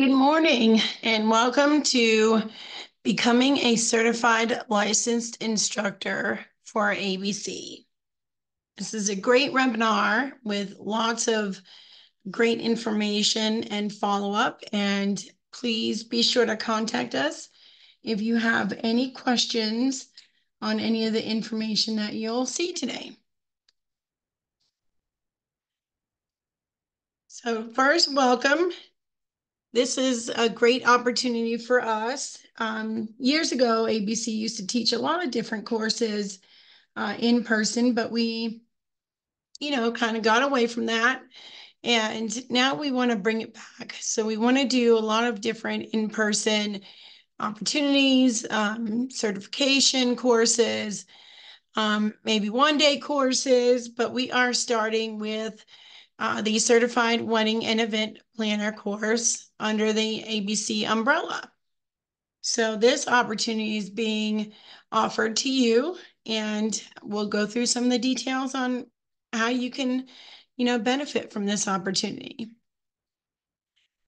Good morning and welcome to Becoming a Certified Licensed Instructor for ABC. This is a great webinar with lots of great information and follow-up and please be sure to contact us if you have any questions on any of the information that you'll see today. So first, welcome this is a great opportunity for us. Um, years ago, ABC used to teach a lot of different courses uh, in person, but we, you know, kind of got away from that. And now we want to bring it back. So we want to do a lot of different in-person opportunities, um, certification courses, um, maybe one-day courses, but we are starting with uh, the Certified Wedding and Event Planner course under the ABC umbrella. So this opportunity is being offered to you and we'll go through some of the details on how you can, you know, benefit from this opportunity.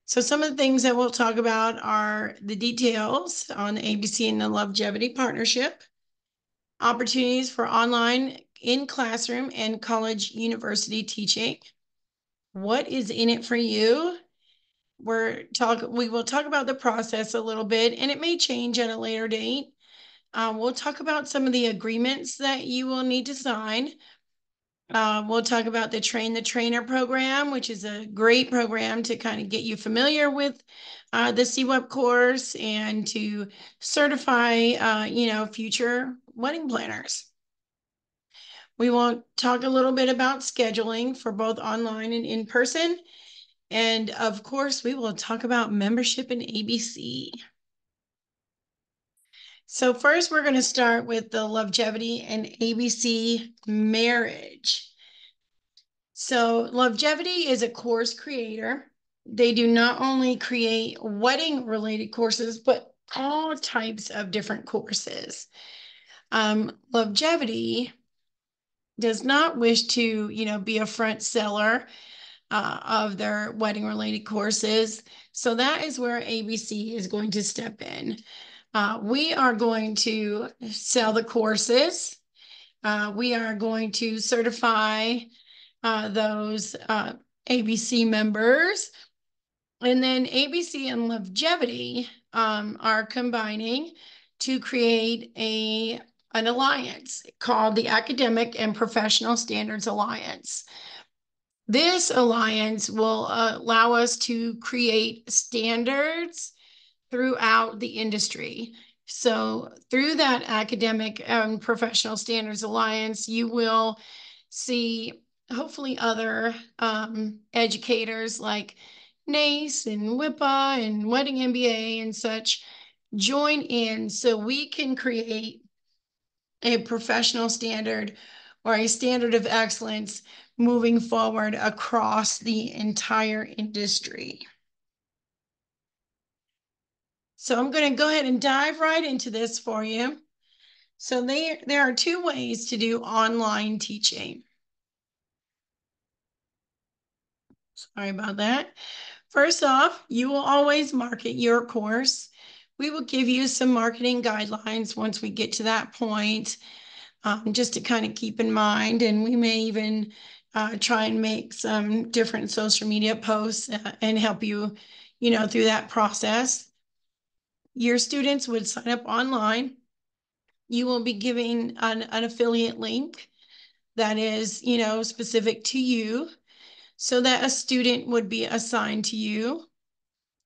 So some of the things that we'll talk about are the details on the ABC and the Lovegevity Partnership, opportunities for online in classroom and college university teaching, what is in it for you. We're talk we will talk about the process a little bit and it may change at a later date. Uh, we'll talk about some of the agreements that you will need to sign. Uh, we'll talk about the Train the Trainer program, which is a great program to kind of get you familiar with uh, the CWEP course and to certify, uh, you know, future wedding planners. We will talk a little bit about scheduling for both online and in person. And of course, we will talk about membership in ABC. So first, we're going to start with the Lovegevity and ABC marriage. So Lovegevity is a course creator. They do not only create wedding related courses, but all types of different courses. Um, Lovegevity does not wish to, you know, be a front seller uh, of their wedding related courses. So that is where ABC is going to step in. Uh, we are going to sell the courses. Uh, we are going to certify uh, those uh, ABC members. And then ABC and Lovegevity um, are combining to create a an alliance called the Academic and Professional Standards Alliance. This alliance will uh, allow us to create standards throughout the industry. So through that Academic and Professional Standards Alliance, you will see hopefully other um, educators like NACE and WIPA and Wedding MBA and such join in so we can create a professional standard or a standard of excellence moving forward across the entire industry. So I'm going to go ahead and dive right into this for you. So they, there are two ways to do online teaching. Sorry about that. First off, you will always market your course we will give you some marketing guidelines once we get to that point, um, just to kind of keep in mind. And we may even uh, try and make some different social media posts uh, and help you, you know, through that process. Your students would sign up online. You will be giving an, an affiliate link that is, you know, specific to you so that a student would be assigned to you.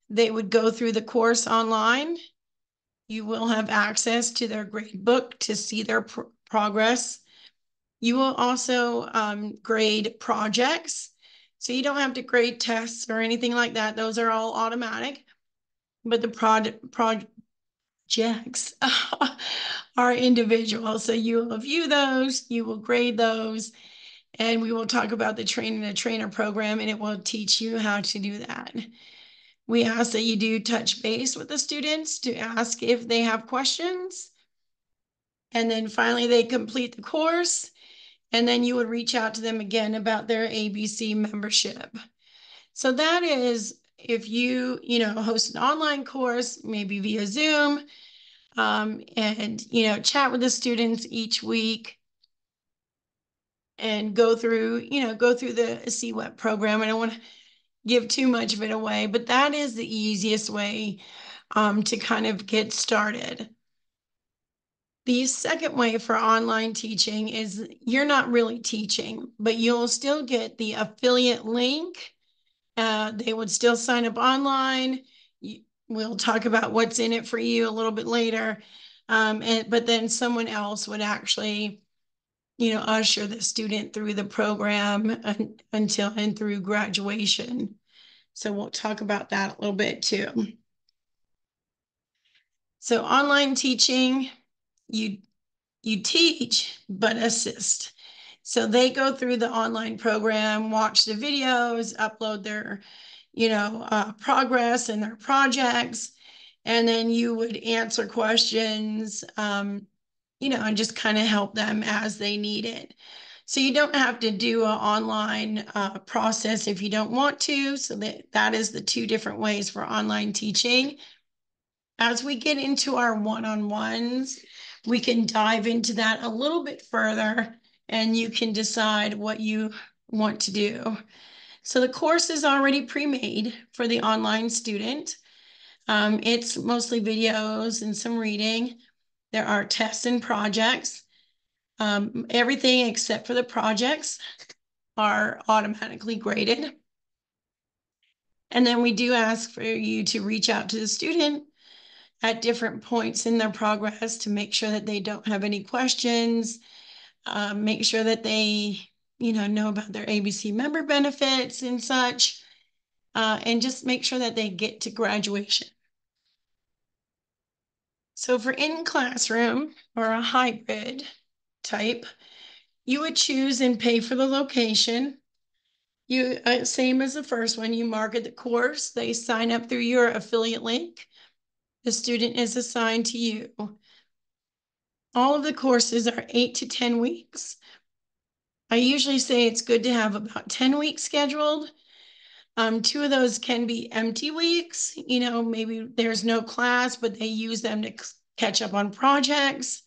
They would go through the course online. You will have access to their grade book to see their pr progress. You will also um, grade projects. So you don't have to grade tests or anything like that. Those are all automatic. But the prod projects are individual. So you will view those, you will grade those, and we will talk about the training the trainer program and it will teach you how to do that. We ask that you do touch base with the students to ask if they have questions. And then finally, they complete the course. And then you would reach out to them again about their ABC membership. So that is if you, you know, host an online course, maybe via Zoom, um, and, you know, chat with the students each week and go through, you know, go through the CWEP program. I don't want to give too much of it away, but that is the easiest way um, to kind of get started. The second way for online teaching is you're not really teaching, but you'll still get the affiliate link. Uh, they would still sign up online. We'll talk about what's in it for you a little bit later. Um, and but then someone else would actually, you know, usher the student through the program un until and through graduation. So we'll talk about that a little bit too. So online teaching, you you teach but assist. So they go through the online program, watch the videos, upload their, you know, uh, progress and their projects, and then you would answer questions, um, you know, and just kind of help them as they need it. So you don't have to do an online uh, process if you don't want to. So that, that is the two different ways for online teaching. As we get into our one-on-ones, we can dive into that a little bit further and you can decide what you want to do. So the course is already pre-made for the online student. Um, it's mostly videos and some reading. There are tests and projects. Um, everything except for the projects are automatically graded. And then we do ask for you to reach out to the student at different points in their progress to make sure that they don't have any questions, uh, make sure that they, you know, know about their ABC member benefits and such, uh, and just make sure that they get to graduation. So for in classroom or a hybrid, type, you would choose and pay for the location. You uh, same as the first one, you market the course. They sign up through your affiliate link. The student is assigned to you. All of the courses are eight to 10 weeks. I usually say it's good to have about 10 weeks scheduled. Um, two of those can be empty weeks. You know, maybe there's no class, but they use them to catch up on projects.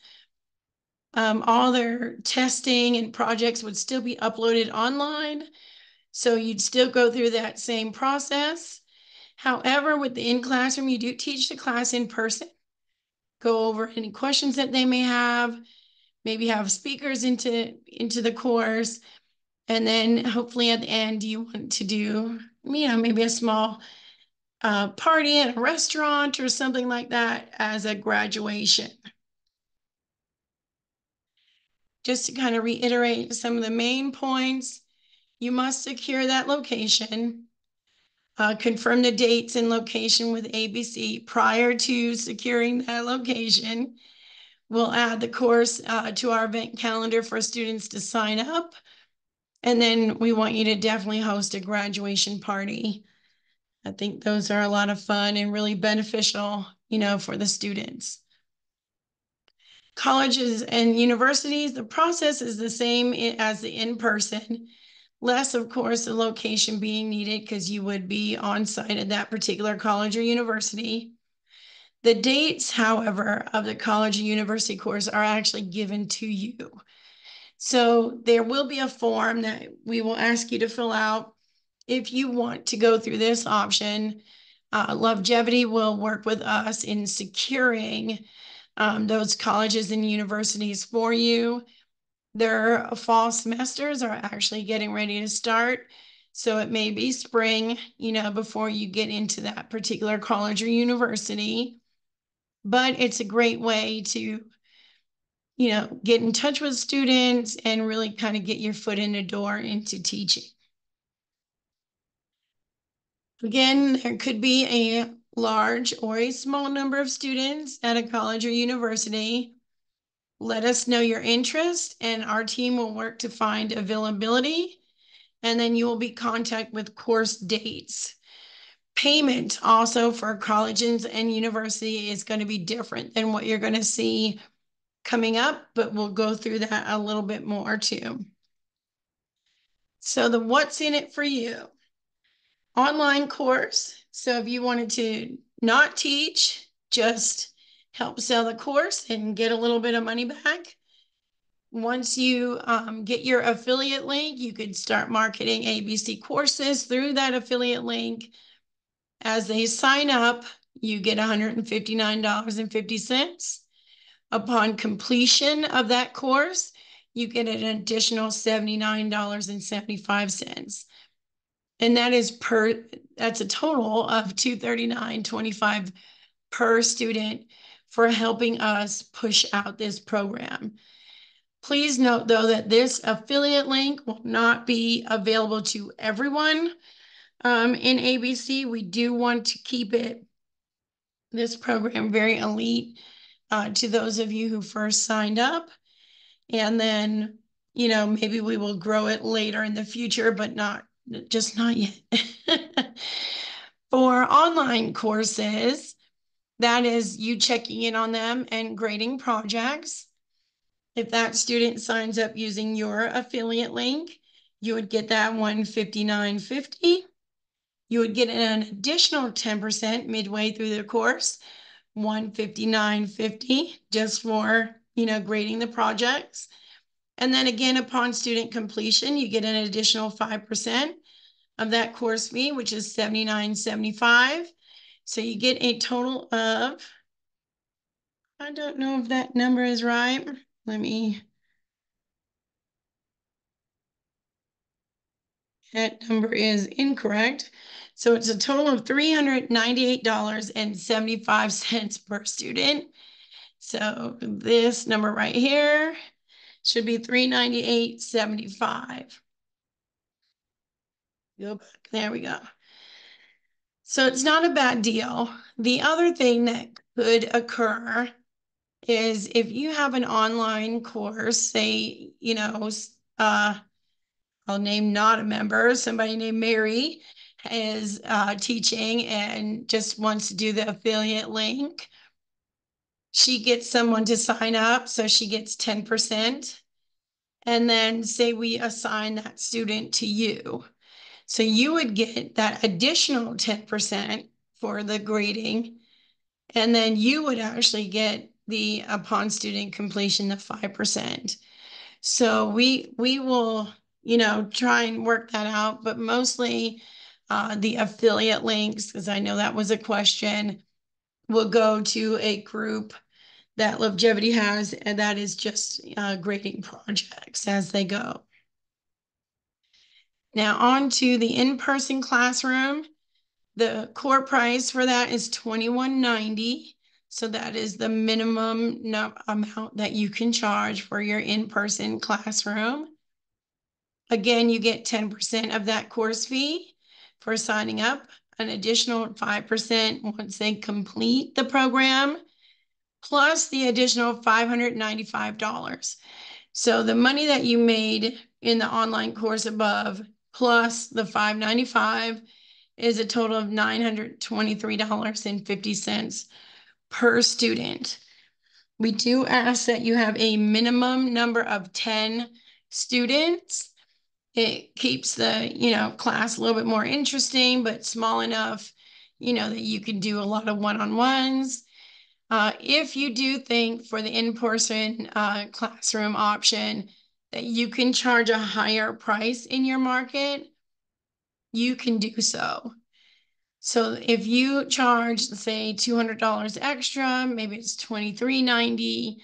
Um, all their testing and projects would still be uploaded online. So you'd still go through that same process. However, with the in-classroom, you do teach the class in person. Go over any questions that they may have, maybe have speakers into, into the course. And then hopefully at the end, you want to do, you know, maybe a small uh, party at a restaurant or something like that as a graduation just to kind of reiterate some of the main points, you must secure that location, uh, confirm the dates and location with ABC prior to securing that location. We'll add the course uh, to our event calendar for students to sign up. And then we want you to definitely host a graduation party. I think those are a lot of fun and really beneficial, you know, for the students colleges and universities, the process is the same as the in-person. Less, of course, the location being needed because you would be on site at that particular college or university. The dates, however, of the college or university course are actually given to you. So there will be a form that we will ask you to fill out if you want to go through this option. Uh, Lovegevity will work with us in securing um, those colleges and universities for you. Their fall semesters are actually getting ready to start. So it may be spring, you know, before you get into that particular college or university. But it's a great way to, you know, get in touch with students and really kind of get your foot in the door into teaching. Again, there could be a large or a small number of students at a college or university. Let us know your interest and our team will work to find availability. And then you will be contact with course dates. Payment also for colleges and university is going to be different than what you're going to see coming up, but we'll go through that a little bit more too. So the what's in it for you. online course. So if you wanted to not teach, just help sell the course and get a little bit of money back. Once you um, get your affiliate link, you could start marketing ABC courses through that affiliate link. As they sign up, you get $159.50. Upon completion of that course, you get an additional $79.75. And that is per, that's a total of 239.25 per student for helping us push out this program. Please note though that this affiliate link will not be available to everyone um, in ABC. We do want to keep it, this program very elite uh, to those of you who first signed up. And then, you know, maybe we will grow it later in the future, but not just not yet. For online courses, that is you checking in on them and grading projects. If that student signs up using your affiliate link, you would get that 159.50. You would get an additional 10% midway through the course, 159.50 just for, you know, grading the projects. And then again, upon student completion, you get an additional 5% of that course fee, which is $79.75. So you get a total of, I don't know if that number is right. Let me, that number is incorrect. So it's a total of $398.75 per student. So this number right here should be 398.75. Go back. There we go. So it's not a bad deal. The other thing that could occur is if you have an online course, say, you know, uh, I'll name not a member, somebody named Mary is uh, teaching and just wants to do the affiliate link. She gets someone to sign up, so she gets 10%. And then say we assign that student to you. So you would get that additional 10% for the grading. And then you would actually get the upon student completion, the 5%. So we we will, you know, try and work that out, but mostly uh, the affiliate links, because I know that was a question, will go to a group that Lovegevity has, and that is just uh, grading projects as they go. Now on to the in-person classroom. The core price for that is $21.90. So that is the minimum amount that you can charge for your in-person classroom. Again, you get 10% of that course fee for signing up, an additional 5% once they complete the program, plus the additional $595. So the money that you made in the online course above plus the 595 is a total of $923.50 per student. We do ask that you have a minimum number of 10 students. It keeps the, you know, class a little bit more interesting, but small enough, you know, that you can do a lot of one-on-ones. Uh, if you do think for the in-person uh, classroom option, that you can charge a higher price in your market, you can do so. So if you charge, say, $200 extra, maybe it's $23.90,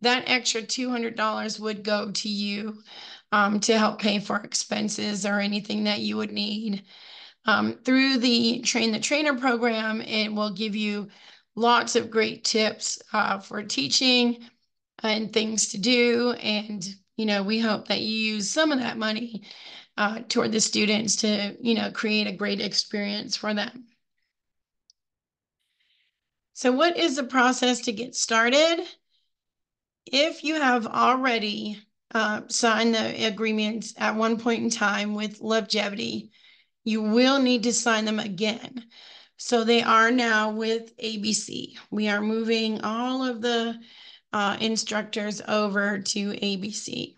that extra $200 would go to you um, to help pay for expenses or anything that you would need. Um, through the Train the Trainer program, it will give you lots of great tips uh, for teaching and things to do and you know, we hope that you use some of that money uh, toward the students to, you know, create a great experience for them. So what is the process to get started? If you have already uh, signed the agreements at one point in time with Lovegevity, you will need to sign them again. So they are now with ABC. We are moving all of the uh, instructors over to ABC.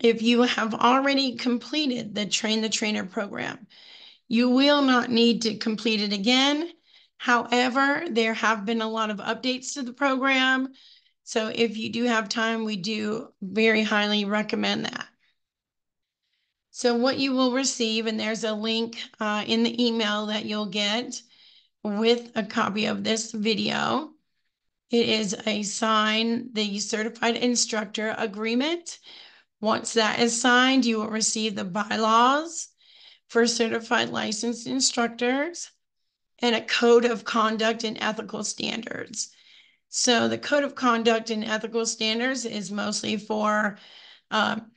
If you have already completed the Train the Trainer program, You will not need to complete it again. However, there have been a lot of updates to the program. So if you do have time, we do very highly recommend that. So what you will receive, and there's a link uh, in the email that you'll get with a copy of this video. It is a sign the certified instructor agreement. Once that is signed, you will receive the bylaws for certified licensed instructors and a code of conduct and ethical standards. So the code of conduct and ethical standards is mostly for um,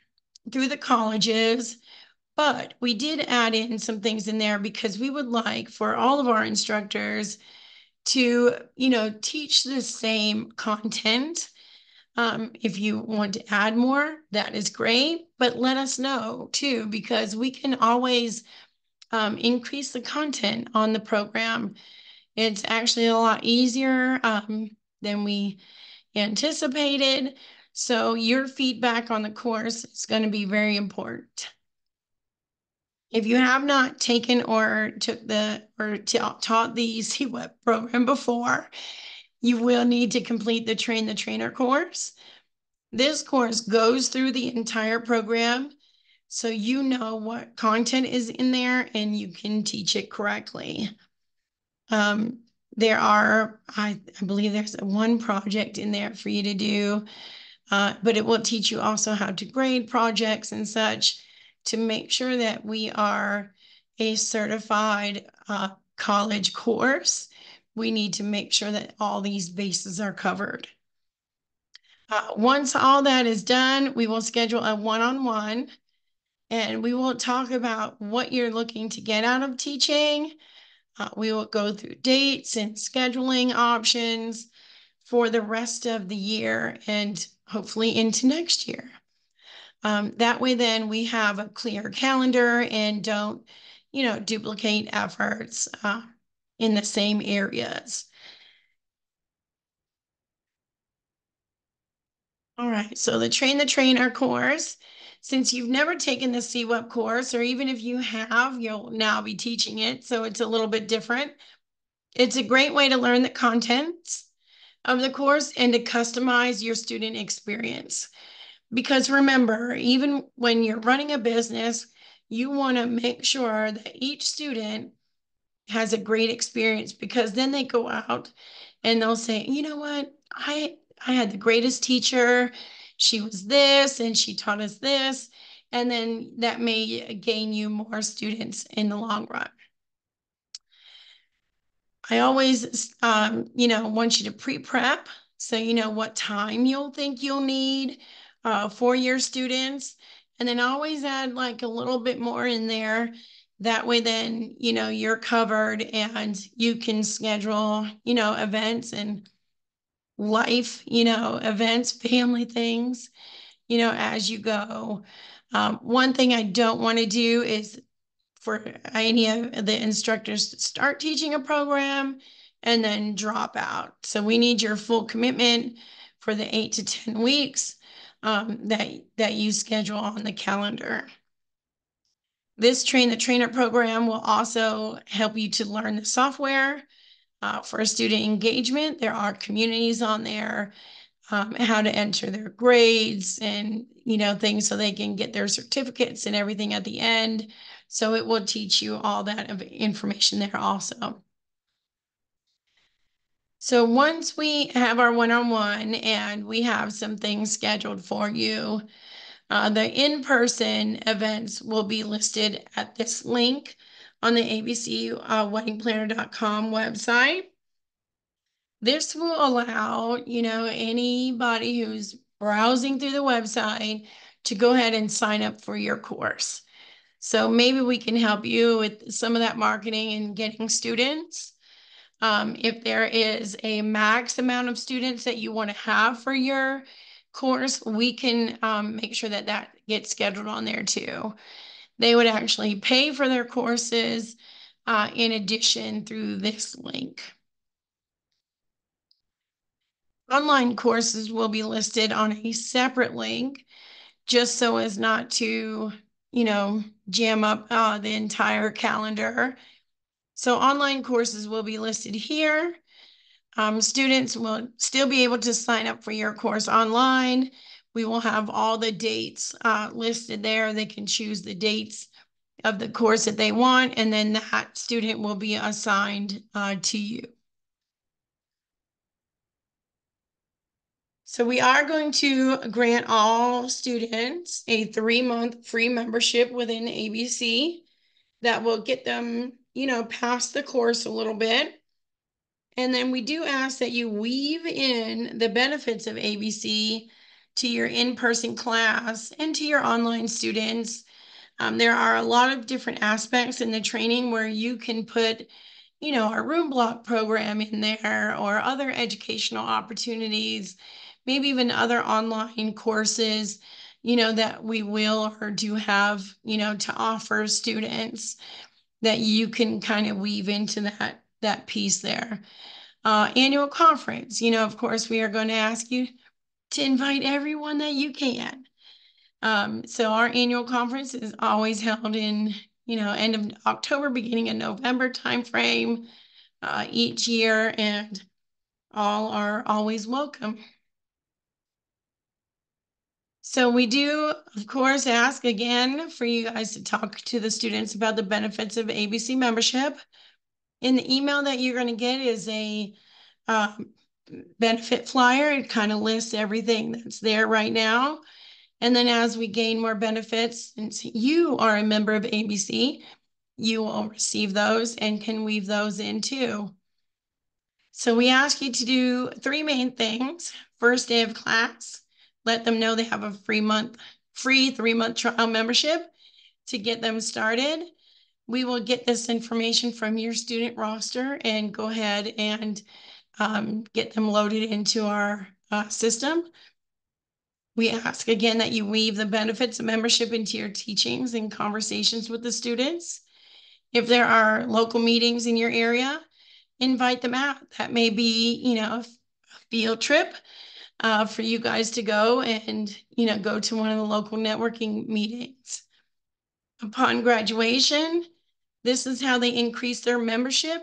through the colleges, but we did add in some things in there because we would like for all of our instructors to, you know, teach the same content. Um, if you want to add more, that is great, but let us know too, because we can always um, increase the content on the program. It's actually a lot easier um, than we anticipated. So your feedback on the course is going to be very important. If you have not taken or took the or taught the CWEP program before, you will need to complete the Train the Trainer course. This course goes through the entire program so you know what content is in there and you can teach it correctly. Um, there are, I, I believe there's one project in there for you to do, uh, but it will teach you also how to grade projects and such to make sure that we are a certified uh, college course. We need to make sure that all these bases are covered. Uh, once all that is done, we will schedule a one-on-one -on -one and we will talk about what you're looking to get out of teaching. Uh, we will go through dates and scheduling options for the rest of the year and hopefully into next year. Um, that way, then we have a clear calendar and don't, you know, duplicate efforts uh, in the same areas. All right, so the Train the Trainer course since you've never taken the CWEP course, or even if you have, you'll now be teaching it. So it's a little bit different. It's a great way to learn the contents of the course and to customize your student experience. Because remember, even when you're running a business, you want to make sure that each student has a great experience because then they go out and they'll say, you know what, I I had the greatest teacher she was this and she taught us this. And then that may gain you more students in the long run. I always, um, you know, want you to pre-prep so you know what time you'll think you'll need uh, for your students. And then always add like a little bit more in there. That way then, you know, you're covered and you can schedule, you know, events and life, you know, events, family things, you know, as you go. Um, one thing I don't want to do is for any of the instructors to start teaching a program and then drop out. So we need your full commitment for the eight to 10 weeks um, that, that you schedule on the calendar. This Train the Trainer program will also help you to learn the software, uh, for student engagement. There are communities on there, um, how to enter their grades and, you know, things so they can get their certificates and everything at the end. So it will teach you all that information there also. So once we have our one-on-one -on -one and we have some things scheduled for you, uh, the in-person events will be listed at this link on the abcweddingplanner.com uh, website. This will allow, you know, anybody who's browsing through the website to go ahead and sign up for your course. So maybe we can help you with some of that marketing and getting students. Um, if there is a max amount of students that you want to have for your course, we can um, make sure that that gets scheduled on there too. They would actually pay for their courses uh, in addition through this link. Online courses will be listed on a separate link just so as not to, you know, jam up uh, the entire calendar. So online courses will be listed here. Um, students will still be able to sign up for your course online. We will have all the dates uh, listed there. They can choose the dates of the course that they want, and then that student will be assigned uh, to you. So we are going to grant all students a three-month free membership within ABC that will get them, you know, past the course a little bit. And then we do ask that you weave in the benefits of ABC to your in-person class and to your online students. Um, there are a lot of different aspects in the training where you can put, you know, our room block program in there or other educational opportunities, maybe even other online courses, you know, that we will or do have, you know, to offer students that you can kind of weave into that, that piece there. Uh, annual conference, you know, of course, we are going to ask you to invite everyone that you can. Um, so our annual conference is always held in, you know, end of October, beginning of November timeframe uh, each year, and all are always welcome. So we do, of course, ask again for you guys to talk to the students about the benefits of ABC membership. In the email that you're going to get is a um, benefit flyer. It kind of lists everything that's there right now. And then as we gain more benefits, since you are a member of ABC, you will receive those and can weave those in too. So we ask you to do three main things. First day of class, let them know they have a free month, free three-month trial membership to get them started. We will get this information from your student roster and go ahead and um, get them loaded into our uh, system. We ask again that you weave the benefits of membership into your teachings and conversations with the students. If there are local meetings in your area, invite them out. That may be, you know, a field trip uh, for you guys to go and, you know, go to one of the local networking meetings. Upon graduation, this is how they increase their membership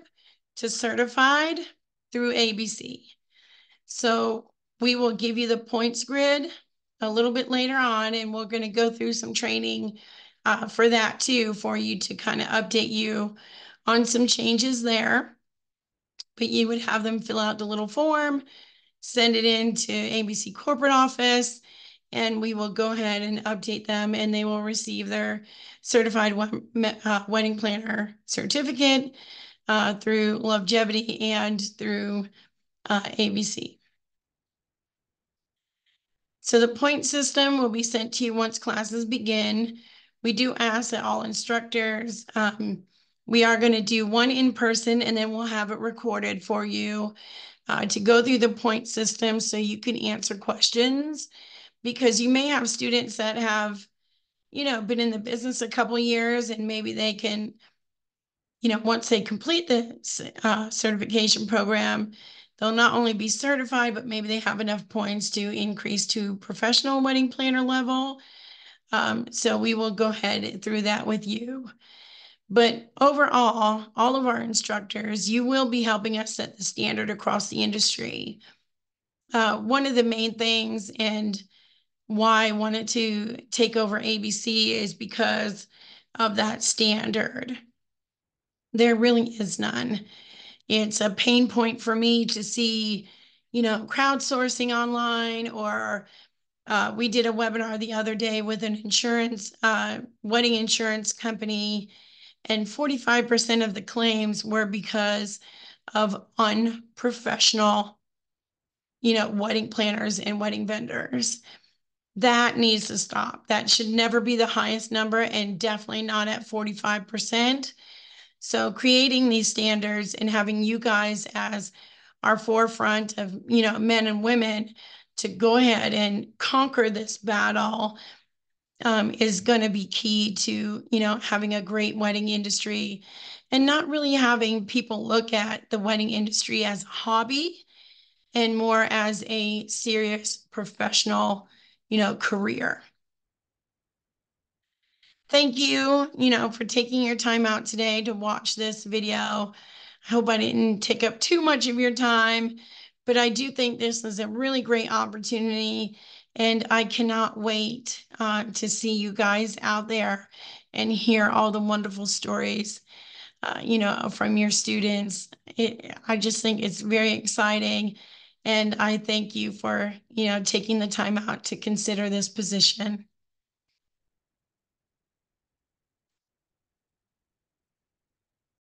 to certified through ABC. So we will give you the points grid a little bit later on, and we're going to go through some training uh, for that too, for you to kind of update you on some changes there. But you would have them fill out the little form, send it in to ABC corporate office, and we will go ahead and update them and they will receive their certified uh, wedding planner certificate uh, through Lovegevity and through uh, ABC. So the point system will be sent to you once classes begin. We do ask that all instructors, um, we are going to do one in person and then we'll have it recorded for you uh, to go through the point system so you can answer questions because you may have students that have, you know, been in the business a couple years and maybe they can you know, once they complete the uh, certification program, they'll not only be certified, but maybe they have enough points to increase to professional wedding planner level. Um, so we will go ahead through that with you. But overall, all of our instructors, you will be helping us set the standard across the industry. Uh, one of the main things and why I wanted to take over ABC is because of that standard. There really is none. It's a pain point for me to see, you know, crowdsourcing online or uh, we did a webinar the other day with an insurance, uh, wedding insurance company, and 45% of the claims were because of unprofessional, you know, wedding planners and wedding vendors. That needs to stop. That should never be the highest number and definitely not at 45%. So creating these standards and having you guys as our forefront of, you know, men and women to go ahead and conquer this battle um, is going to be key to, you know, having a great wedding industry and not really having people look at the wedding industry as a hobby and more as a serious professional, you know, career. thank you, you know, for taking your time out today to watch this video. I hope I didn't take up too much of your time, but I do think this is a really great opportunity. And I cannot wait uh, to see you guys out there and hear all the wonderful stories, uh, you know, from your students. It, I just think it's very exciting. And I thank you for, you know, taking the time out to consider this position.